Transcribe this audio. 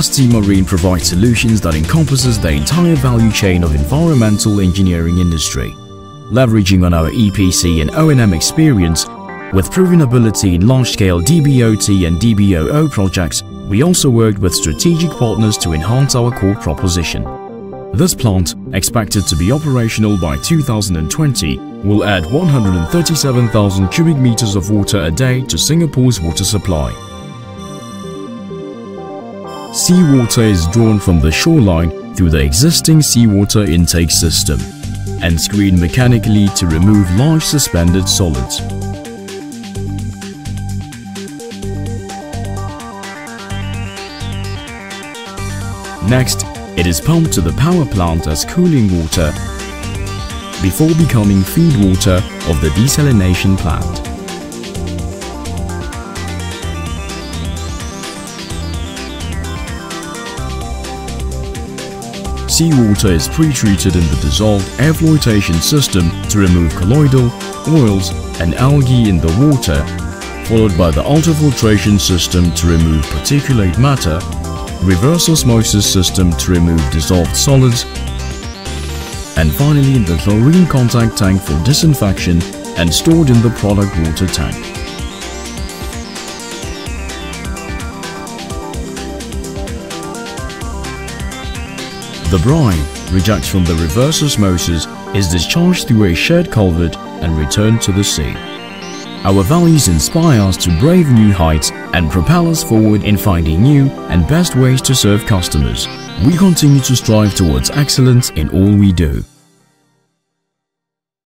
ST Marine provides solutions that encompasses the entire value chain of environmental engineering industry. Leveraging on our EPC and O&M experience, with proven ability in large-scale DBOT and DBOO projects, we also worked with strategic partners to enhance our core proposition. This plant, expected to be operational by 2020, will add 137,000 cubic meters of water a day to Singapore's water supply. Seawater is drawn from the shoreline through the existing seawater intake system and screened mechanically to remove large suspended solids. Next, it is pumped to the power plant as cooling water before becoming feed water of the desalination plant. Seawater is pre-treated in the dissolved air flotation system to remove colloidal, oils and algae in the water, followed by the ultrafiltration system to remove particulate matter reverse osmosis system to remove dissolved solids, and finally the chlorine contact tank for disinfection and stored in the product water tank. The brine, rejected from the reverse osmosis, is discharged through a shared culvert and returned to the sea. Our values inspire us to brave new heights and propel us forward in finding new and best ways to serve customers. We continue to strive towards excellence in all we do.